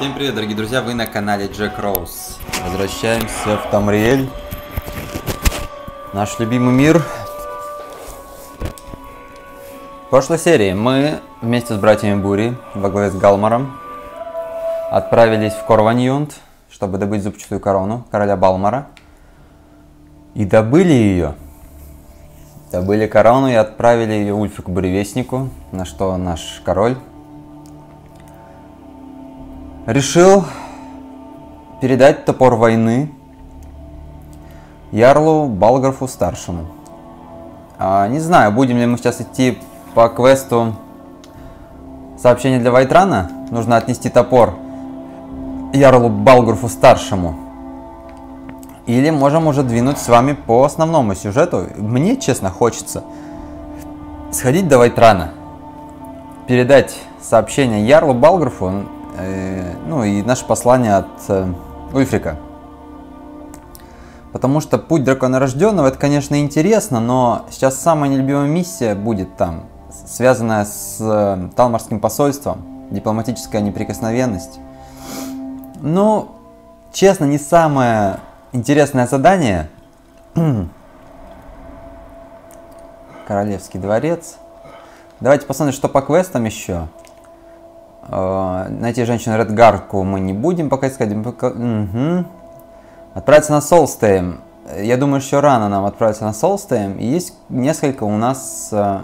Всем привет, дорогие друзья, вы на канале Джек Роуз. Возвращаемся в Тамриэль. Наш любимый мир. В прошлой серии мы вместе с братьями Бури во главе с Галмаром отправились в Корваньюнд, чтобы добыть зубчатую корону короля Балмара. И добыли ее. Добыли корону и отправили ее Ульфрику Буревестнику, на что наш король решил передать топор войны Ярлу Балграфу старшему. А, не знаю, будем ли мы сейчас идти по квесту сообщение для Вайтрана. Нужно отнести топор Ярлу Балграфу старшему. Или можем уже двинуть с вами по основному сюжету. Мне, честно, хочется сходить до Вайтрана. Передать сообщение Ярлу Балграфу, ну и наше послание от э, Ульфрика. Потому что путь драконорожденного это, конечно, интересно, но сейчас самая нелюбимая миссия будет там, связанная с э, Талмарским посольством, дипломатическая неприкосновенность. Ну, честно, не самое интересное задание. Королевский дворец. Давайте посмотрим, что по квестам еще. Э, найти женщину Редгарку мы не будем пока искать. Угу. Отправиться на Солстейм. Я думаю, еще рано нам отправиться на Солстейм. И есть несколько у нас э,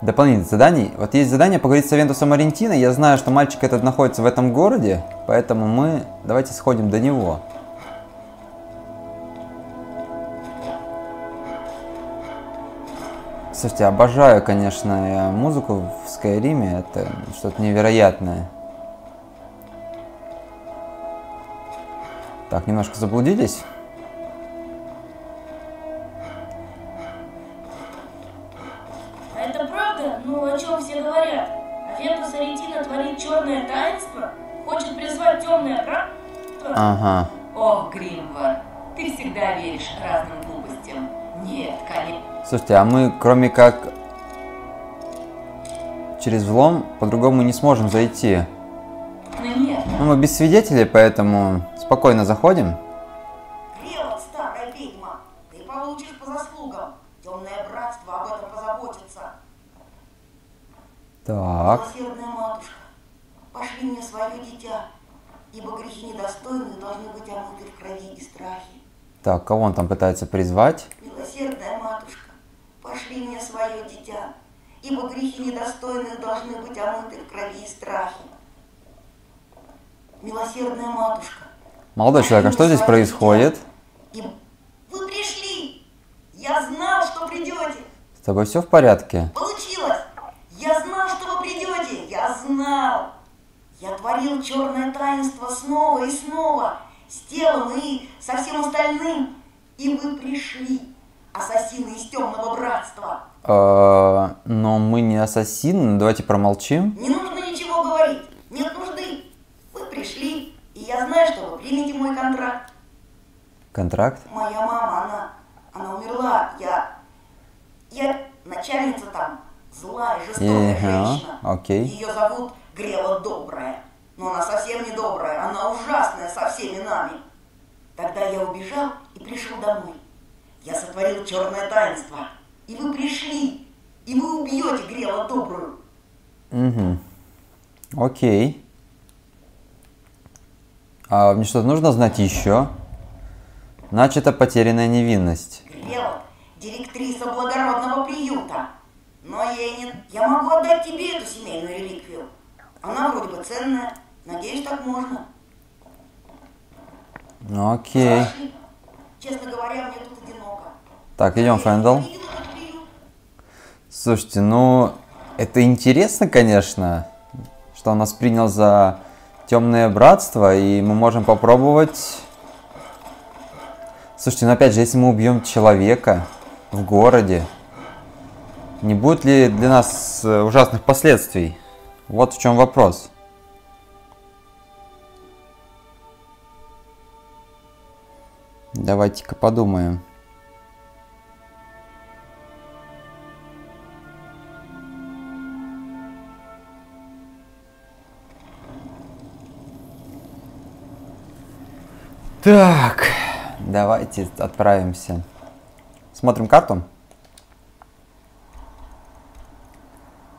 дополнительных заданий. Вот есть задание поговорить с Авентусом Арентино. Я знаю, что мальчик этот находится в этом городе, поэтому мы давайте сходим до него. Слушайте, обожаю, конечно, музыку в Скайриме. Это что-то невероятное. Так, немножко заблудились. А это правда? Ну, о чем все говорят? Авентус Арентино творит черное таинство? Хочет призвать темное братство? Ага. Слушайте, а мы кроме как через взлом по-другому не сможем зайти. Ну Ну, мы без свидетелей, поэтому спокойно заходим. Релот, старая ведьма, ты получишь по заслугам. Темное братство об этом позаботится. Так. Милосердная матушка, пошли мне свое дитя, ибо грехи недостойные должны быть омыты в крови и страхе. Так, кого он там пытается призвать? Милосердная матушка, пошли мне свое дитя, ибо грехи недостойные должны быть омыты в крови и страхе. Милосердная матушка, Молодой человек, а что здесь происходит? и вы пришли! Я знал, что придете! С тобой все в порядке? Получилось! Я знал, что вы придете! Я знал! Я творил черное таинство снова и снова, с телом и со всем остальным. И вы пришли, ассасины из темного братства. Э, но мы не ассасины, давайте промолчим. Не нужно ничего говорить, нет нужды. Вы пришли, и я знаю, что вы примете мой контракт. Контракт? Моя мама, она, она умерла. Я, я начальница там, злая, жестокая Ага, женщина. окей. Ее зовут Грела Добрая. Но она совсем не добрая, она ужасная со всеми нами. Тогда я убежал и пришел домой. Я сотворил черное таинство. И вы пришли, и вы убьете Грела Добрую. Угу. Окей. А мне что-то нужно знать еще? Начата потерянная невинность. Грела – директриса благородного приюта. Но ей нет. Я могу отдать тебе эту семейную реликвию. Она вроде бы ценная. Надеюсь, так можно. Ну, окей. Пошли. Честно говоря, мне тут одиноко. Так, идем, Фэндл. Слушайте, ну, это интересно, конечно, что он нас принял за темное братство, и мы можем попробовать... Слушайте, ну опять же, если мы убьем человека в городе, не будет ли для нас э, ужасных последствий? Вот в чем вопрос. Давайте-ка подумаем. Так, давайте отправимся. Смотрим карту.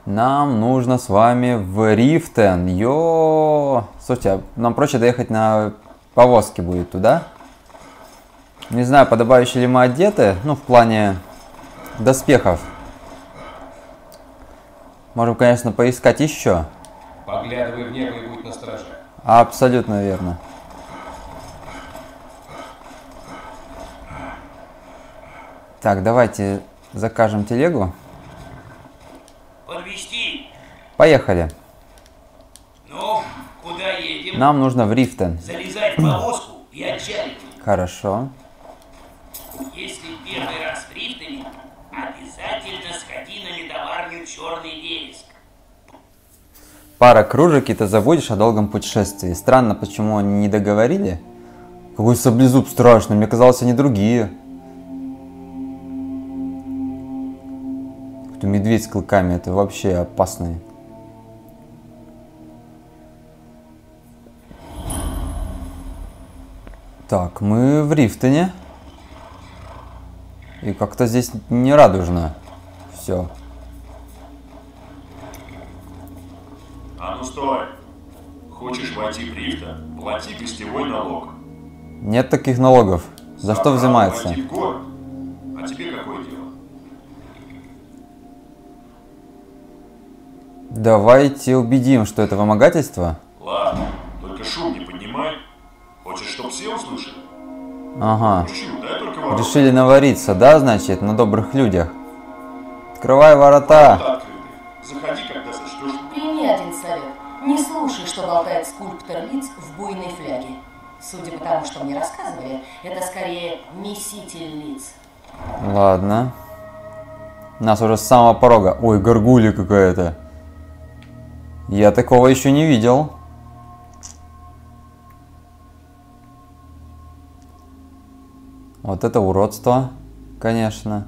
Нам нужно с вами в Рифтен. Йо! Слушайте, а нам проще доехать на повозке будет туда. Не знаю, подобающе ли мы одеты, ну, в плане доспехов. Можем, конечно, поискать еще. Поглядывай в небо и будь настороже. Абсолютно верно. Так, давайте закажем телегу. Подвести. Поехали. Ну, куда едем? Нам нужно в Рифтен. Залезай в повозку и отчалить. Хорошо. Если первый раз в Рифтоне, обязательно сходи на ледоварню Черный Вереск. Пара кружек, и ты забудешь о долгом путешествии. Странно, почему они не договорили. Какой саблезуб страшный, мне казалось, они другие. Медведь с клыками, это вообще опасный. Так, мы в Рифтоне. И как-то здесь не радужно. Все. А ну стой! Хочешь войти в Рифта? Плати гостевой налог. Нет таких налогов. За что право взимается? А тебе какое дело? Давайте убедим, что это вымогательство. Ладно, только шум не поднимай. Хочешь, чтоб все услышали? Ага. Пущу, дай только ворота. Решили навариться, да, значит, на добрых людях? Открывай ворота. Ворота. Заходи, когда сочтешь. Прими один совет. Не слушай, что болтает скульптор лиц в буйной фляге. Судя по тому, что мне рассказывали, это скорее меситель лиц. Ладно. Нас уже с самого порога. Ой, горгулья какая-то. Я такого еще не видел. Вот это уродство, конечно.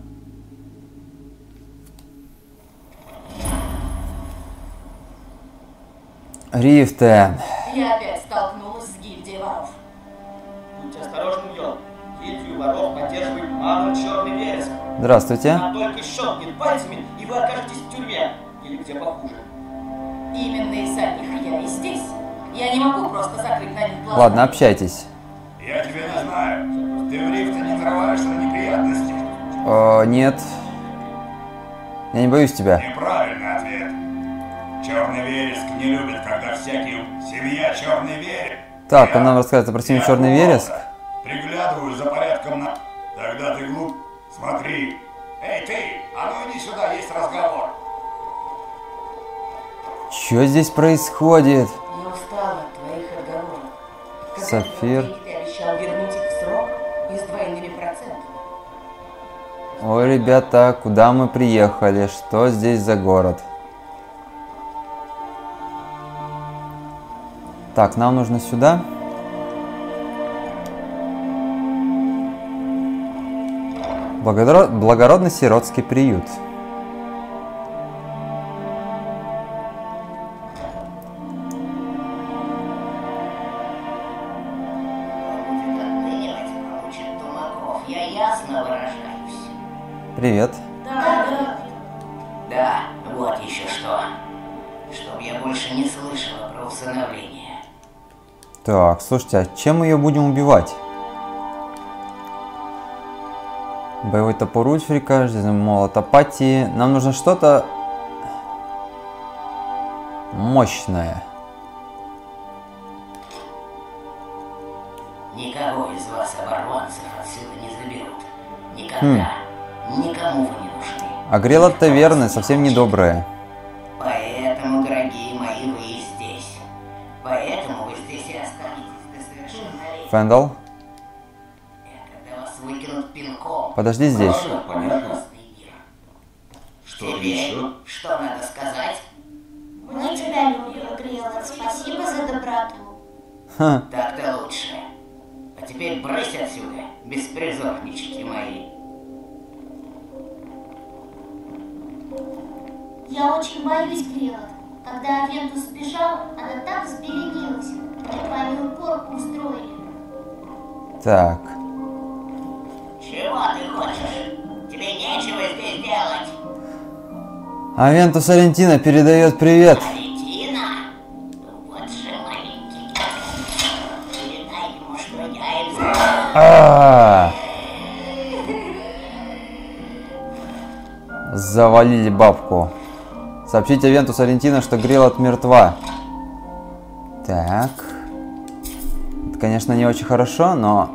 Рифтен. Я опять столкнулась с гильдией воров. Будь осторожен, Йон. Гильдию воров поддерживает Марон Черный Вереск. Здравствуйте. Она только щелкнет пальцами, и вы окажетесь в тюрьме. Или где похуже. Именно из-за них я и здесь. Я не могу просто закрыть на них глаза. Ладно, общайтесь. Я тебя не знаю. Ты в Рифте не нарываешься на неприятности. О, нет. Я не боюсь тебя. Неправильный ответ. Черный вереск не любит, когда всякие... Семья Черный вереск. Так, он нам рассказывает про семью Черный Вереск. Приглядываю за порядком на... Тогда ты глуп. Смотри. Эй, ты! А ну иди сюда, есть разговор. Что здесь происходит? Я устала от твоих разговоров. Когда Сафир. ты обещал вернуть их в срок и с двойными процентами. Ой, ребята, куда мы приехали? Что здесь за город? Так, нам нужно сюда. Благородный сиротский приют. Я больше не слышала про усыновление. Так, слушайте, а чем мы ее будем убивать? Боевой топор Ульфрика, железный молот апатии. Нам нужно что-то мощное. Никого из вас, оборванцев, отсюда не заберут. Никогда. Никому вы не нужны. А грел от таверны совсем недоброе. Совершеннолетия. Фэндал, Когда вас выкинут пинком. подожди здесь. Понятно. Тебе еще? что надо сказать? Мы тебя любим, Грелот. Спасибо за доброту. Ха, Так-то лучше. А теперь брысь отсюда, беспризорнички мои. Я очень боюсь Грелод. Когда Авентус сбежал, она так взбеленилась. Они твою порку устроили. Так. Чего ты хочешь? Тебе нечего здесь делать. Авентус Аретино передает привет. Аретино? Вот же маленький. Передай ему, что я. А! Завалили бабку. Сообщите Авентус Арентина, что Грилот мертва. Так. Конечно, не очень хорошо, но...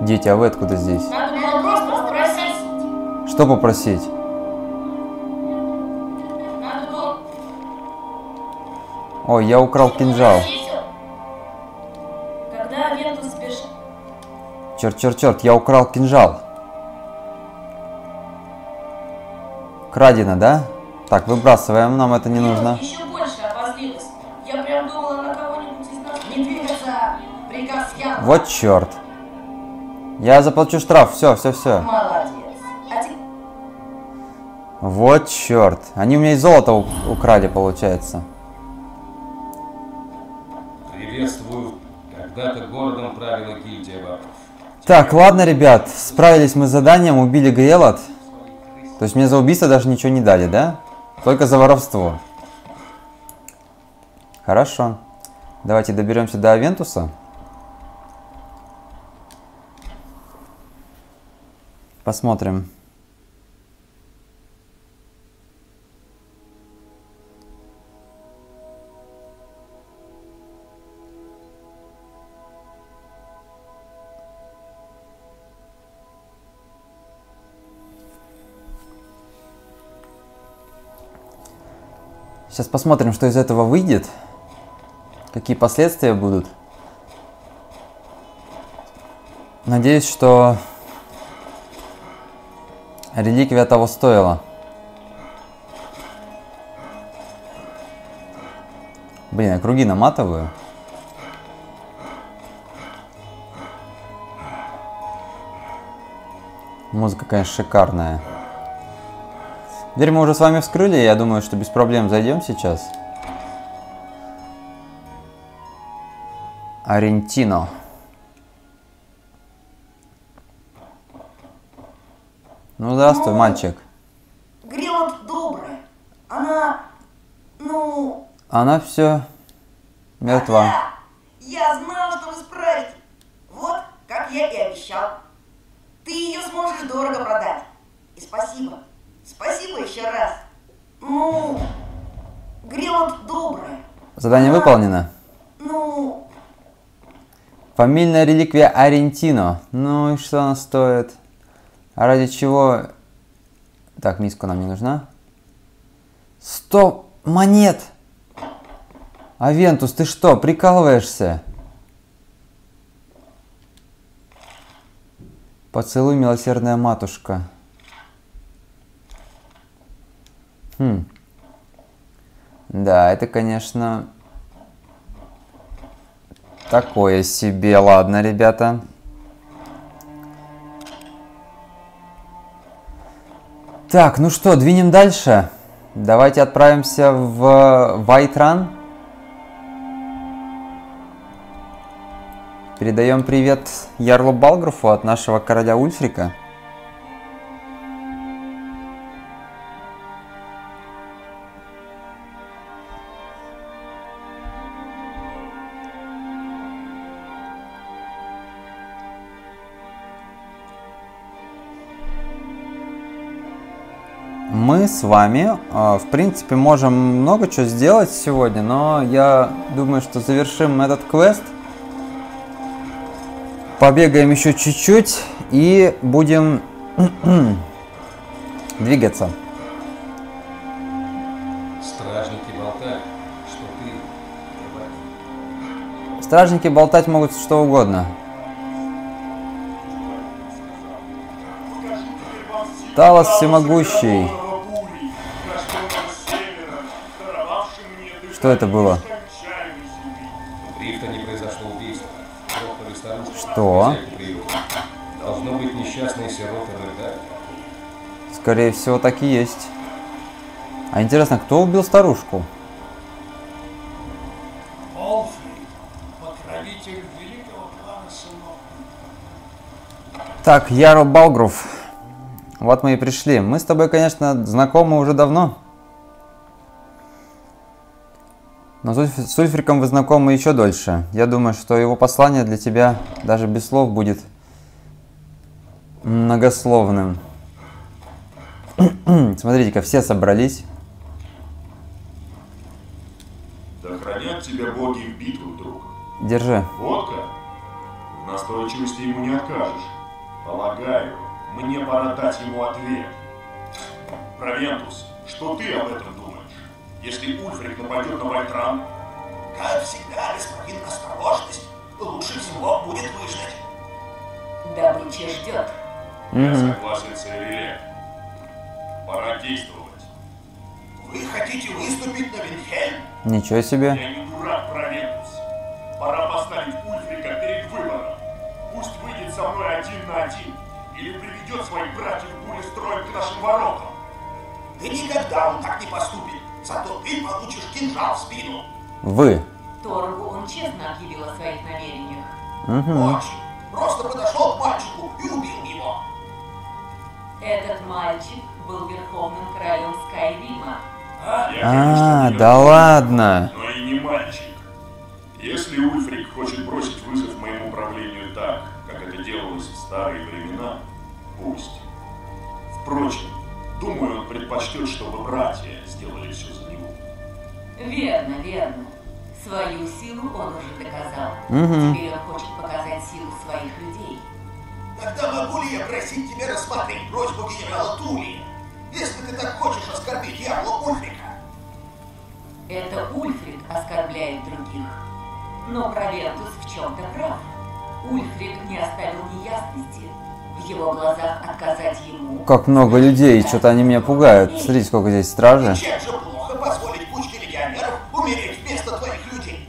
Дети, а вы откуда здесь? Спросить. Что попросить? Ой, я украл кинжал. Черт, черт, черт, я украл кинжал. Крадено, да? Так, выбрасываем, нам это не нужно. Еще больше обозлилась. Я прям думала на кого-нибудь из нас. Не двигаться! Приказ я. Вот черт. Я заплачу штраф, все, все, все. Молодец. А. Вот черт. Они у меня и золото украли, получается. Приветствую. Когда-то городом правила гильдия воров. Так, ладно, ребят, справились мы с заданием, убили Грелот. То есть мне за убийство даже ничего не дали, да? Только за воровство. Хорошо. Давайте доберемся до Авентуса. Посмотрим. Сейчас посмотрим, что из этого выйдет. Какие последствия будут. Надеюсь, что реликвия того стоила. Блин, я круги наматываю. Музыка, конечно, шикарная. Дверь мы уже с вами вскрыли, я думаю, что без проблем зайдем сейчас. Арентино. Ну, здравствуй, Ну. мальчик. Грелот добрая. Она, ну... Она все мертва. Да, я знал, что вы справите. Вот, как я и обещал. Ты ее сможешь дорого продать. И спасибо. Спасибо еще раз. Ну, Грелот добрая. Задание Она, выполнено. Ну, Фамильная реликвия Арентино. Ну и что она стоит? А ради чего... Так, миску нам не нужна. Сто монет! Авентус, ты что, прикалываешься? Поцелуй, милосердная матушка. Хм. Да, это, конечно, Такое себе, ладно, ребята. Так, ну что, двинем дальше. Давайте отправимся в Вайтран. Передаем привет Ярлу Балграфу от нашего короля Ульфрика. С вами, э, в принципе, можем много чего сделать сегодня, но я думаю, что завершим этот квест. Побегаем еще чуть-чуть и будем двигаться. Стражники болтали, что ты. Стражники болтать могут что угодно. Талос всемогущий. Что это было? Рифта не произошло убийство. Что? Должно быть несчастные сироты рыдали. Скорее всего, так и есть. А интересно, кто убил старушку? Так, Яро Балгруф. Вот мы и пришли. Мы с тобой, конечно, знакомы уже давно. Но с Ульфриком вы знакомы еще дольше. Я думаю, что его послание для тебя даже без слов будет многословным. Смотрите-ка, все собрались. Да хранят тебя боги в битву, друг. Держи. Водка? В настойчивости ему не откажешь. Полагаю, мне пора дать ему ответ. Провентус, что ты об этом думаешь? Если Ульфрик нападет на Вольтран, Как всегда, господин, осторожность. Лучше всего будет выждать. Добыча ждет. я согласен с Эриле. Пора действовать. Вы хотите выступить на Винхельм? Ничего себе. Я не дурак, Провентус. Пора поставить Ульфрика перед выбором. Пусть выйдет со мной один на один или приведет своих братьев бурестроем к нашим воротам. Да никогда он так не поступит. Зато ты получишь кинжал в спину. Вы. Торгу он честно объявил о своих намерениях. Угу. Очень. Просто подошел к мальчику и убил его. Этот мальчик был верховным королем Скайрима. А? Я, А, конечно, не да ладно. Но и не мальчик. Если Ульфрик хочет бросить вызов моему правлению так, как это делалось в старые времена, пусть. Впрочем, думаю, он предпочтет, чтобы братья сделали все за него. Верно, верно. Свою силу он уже доказал. Мгм. Теперь он хочет показать силу своих людей. Тогда могу ли я просить тебя рассмотреть просьбу генерала Тули? Если ты так хочешь оскорбить Ярла Ульфрика. Это Ульфрик оскорбляет других. Но Провентус в чем-то прав. Ульфрик не оставил неясности. В его глазах отказать ему... Как много людей, что-то они меня пугают. Смотрите, сколько здесь стражи. Чем же плохо позволить кучке легионеров умереть вместо твоих людей?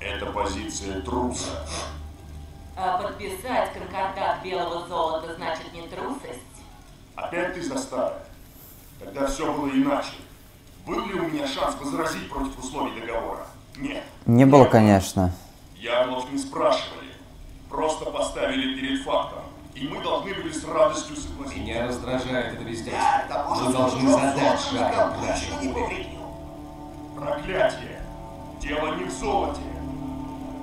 Это позиция труса. А подписать конкордат белого золота значит не трусость? Опять ты за старое. Тогда все было иначе. Был ли у меня шанс возразить против условий договора? Нет. Не было, конечно. Ярлов не спрашивали. Просто поставили перед фактом. И мы должны были с радостью согласиться. Меня раздражает это бездействие. Вы должны задать шаг повредил. Проклятие! Дело не в золоте.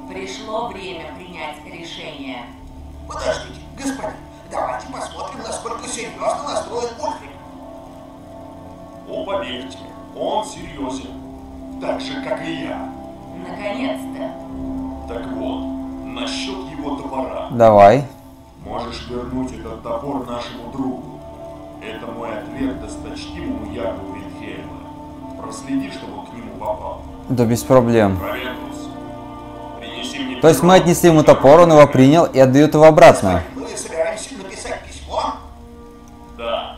Пришло время принять решение. Подождите, господин, давайте посмотрим, насколько серьезно настроен Ульфрик. О, поверьте, он серьезен. Так же, как и я. Наконец-то. Так вот, насчет его топора. Давай. Можешь вернуть этот топор нашему другу. Это мой ответ досточтимому Ярлу Вильхельма. Проследи, чтобы он к нему попал. Да без проблем. Провентус, принеси мне То есть мы отнесли ему топор, он его принял и отдает его обратно. Мы собираемся написать письмо? Да,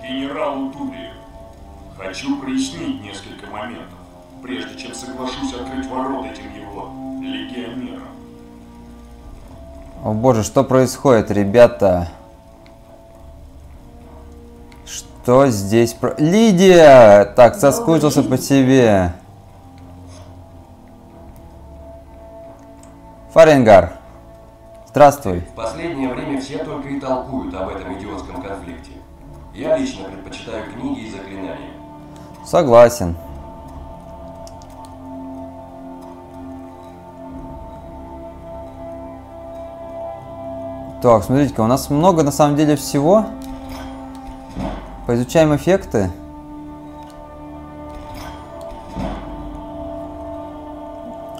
генералу Тулию. Хочу прояснить несколько моментов, прежде чем соглашусь открыть ворот этим его легионерам. О боже, что происходит, ребята? Что здесь про... Лидия! Так, соскучился по тебе. Фаренгар. Здравствуй. В последнее время все только и толкуют об этом идиотском конфликте. Я лично предпочитаю книги и заклинания. Согласен. Так, смотрите-ка, у нас много на самом деле всего. Поизучаем эффекты.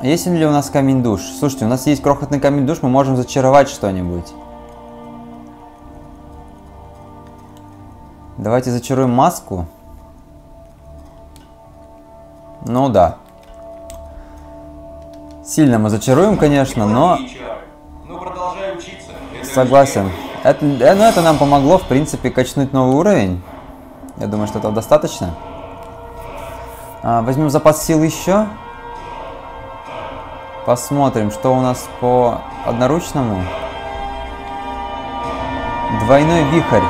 Есть ли у нас камень душ? Слушайте, у нас есть крохотный камень душ, мы можем зачаровать что-нибудь. Давайте зачаруем маску. Ну да. Сильно мы зачаруем, конечно, но согласен. Это, э, ну, это нам помогло, в принципе, качнуть новый уровень. Я думаю, что этого достаточно. А, возьмем запас сил еще. Посмотрим, что у нас по одноручному. Двойной вихрь.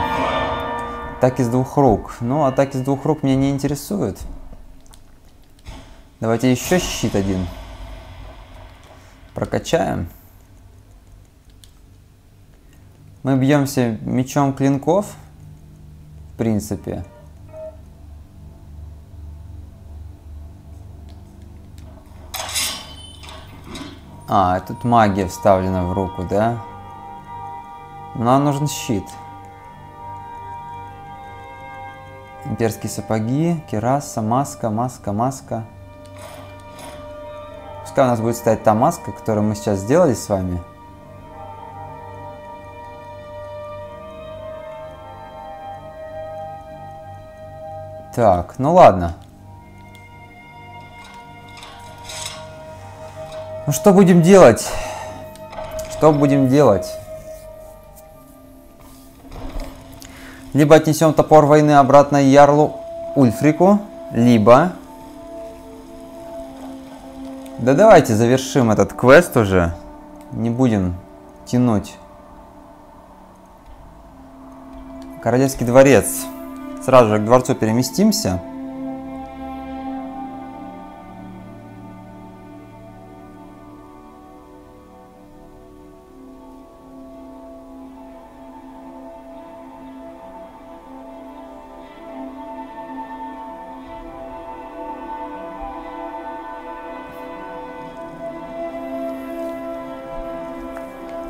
Атаки с двух рук. Ну, атаки с двух рук меня не интересуют. Давайте еще щит один. Прокачаем. Мы бьемся мечом клинков, в принципе. А, тут магия вставлена в руку, да? Нам нужен щит. Имперские сапоги, кераса, маска, маска, маска. Пускай у нас будет стоять та маска, которую мы сейчас сделали с вами. Так, ну ладно. Ну что будем делать? Что будем делать? Либо отнесем топор войны обратно Ярлу Ульфрику, либо... Да давайте завершим этот квест уже. Не будем тянуть. Королевский дворец. Сразу же к дворцу переместимся.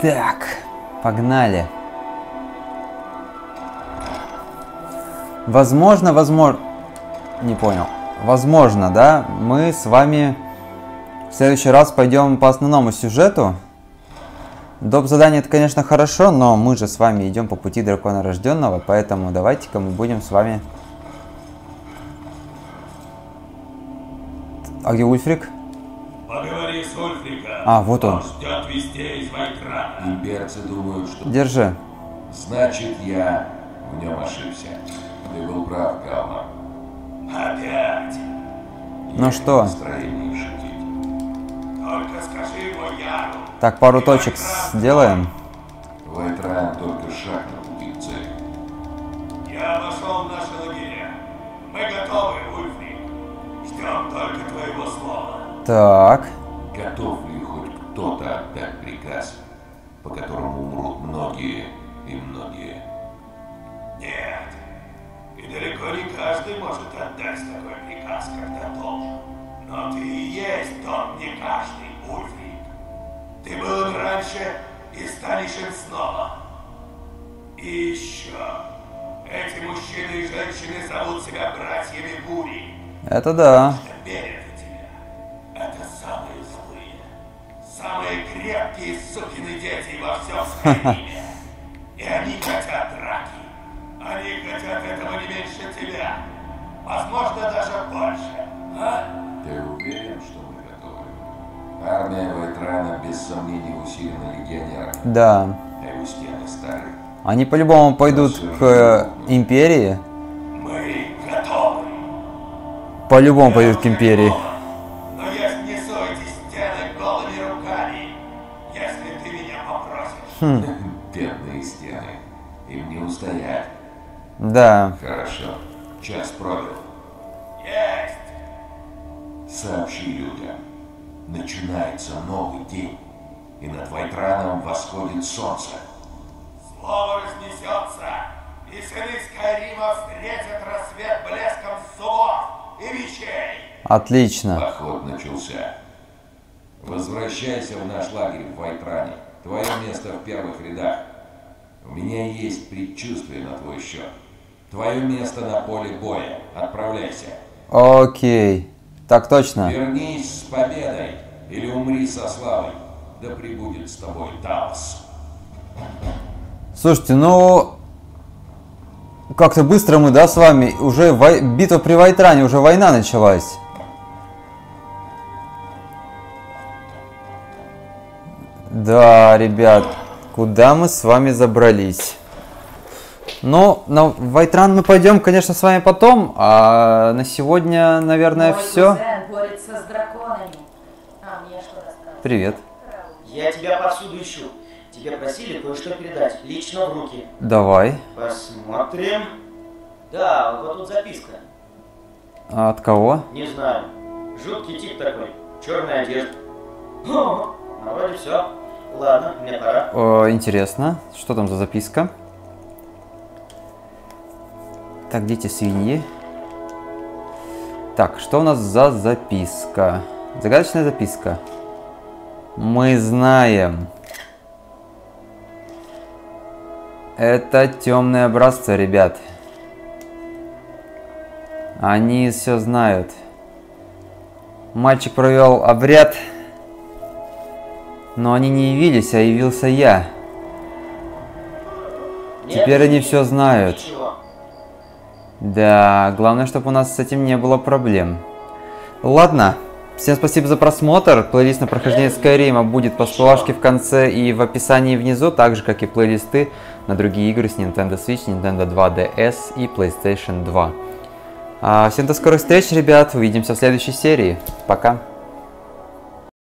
Так, погнали. Возможно, возможно... Не понял. Возможно, да, мы с вами в следующий раз пойдем по основному сюжету. Доп. задание это, конечно, хорошо, но мы же с вами идем по пути дракона рожденного, поэтому давайте-ка мы будем с вами... А где Ульфрик? Поговори с Ульфриком. А, вот он. Он ждет вестей из Вайкрана. Имперцы думают, что... Держи. Значит, я в нем ошибся. Ты был прав, Калмар. Опять. Ну что? Только скажи Яру. Так, пару точек сделаем. Вайтран только шаг на пути к цели. Я вошел в наши лагеря. Мы готовы, Ульфрик. Ждем только твоего слова. Так. Готов ли хоть кто-то отдать приказ, по которому умрут многие? Далеко не каждый может отдать такой приказ, когда должен. Но ты и есть тот не каждый, Ульфрик. Ты был раньше и станешь им снова. И еще. Эти мужчины и женщины зовут себя братьями Бури. Это да. верят в тебя. Это самые злые, самые крепкие сукины дети во всем Скайриме. И они хотят. Они хотят этого не меньше тебя. Возможно, даже больше. А? Ты уверен, что мы готовы? Армия Вайтрана без сомнений усилена легионерами, Да. а его стены старые. Они по-любому пойдут к э, Империи. Мы готовы. По-любому пойдут к Империи. Но я снесу эти стены голыми руками, если ты меня попросишь. Бедные стены. Им не устоять. Да. Хорошо. Час пробил. Есть. Сообщи людям. Начинается новый день. И над Вайтраном восходит солнце. Слово разнесется, и сыны Скайрима встретят рассвет блеском зубов и мечей. Отлично. Поход начался. Возвращайся в наш лагерь в Вайтране. Твое место в первых рядах. У меня есть предчувствие на твой счет. Твое место на поле боя. Отправляйся. Окей. Так точно. Вернись с победой или умри со славой. Да пребудет с тобой Таос. Слушайте, ну... Как-то быстро мы, да, с вами? Уже вой- битва при Вайтране, уже война началась. Да, ребят, куда мы с вами забрались? Ну, на Вайтран мы пойдем, конечно, с вами потом, а на сегодня, наверное, Мой все. борется с драконами. А мне что рассказать? Привет. Я тебя повсюду ищу. Тебе просили кое-что передать, лично в руки. Давай. Посмотрим. Да, вот тут записка. А от кого? Не знаю. Жуткий тип такой. Черная одежда. О, ну, вроде все. Ладно, мне пора. О, интересно, что там за записка? Так, дети свиньи. Так, что у нас за записка? Загадочная записка. Мы знаем. Это темные образцы, ребят. Они все знают. Мальчик провел обряд, но они не явились, а явился я. Нет, Теперь они все знают. Ничего. Да, главное, чтобы у нас с этим не было проблем. Ладно, всем спасибо за просмотр. Плейлист на прохождение Skyrim будет по всплывашке в конце и в описании внизу, так же, как и плейлисты на другие игры с Nintendo Switch, Nintendo 2DS и PlayStation 2. А, всем до скорых встреч, ребят. Увидимся в следующей серии. Пока.